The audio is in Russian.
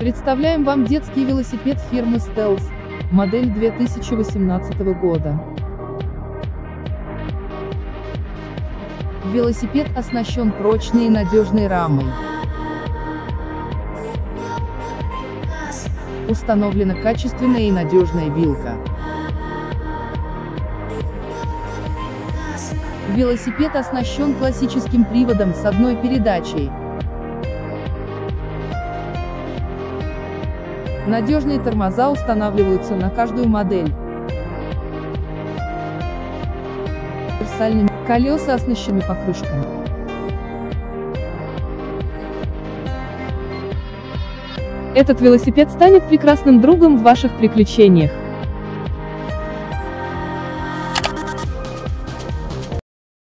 Представляем вам детский велосипед фирмы Stealth, модель 2018 года. Велосипед оснащен прочной и надежной рамой. Установлена качественная и надежная вилка. Велосипед оснащен классическим приводом с одной передачей. Надежные тормоза устанавливаются на каждую модель. Колеса оснащены покрышками. Этот велосипед станет прекрасным другом в ваших приключениях.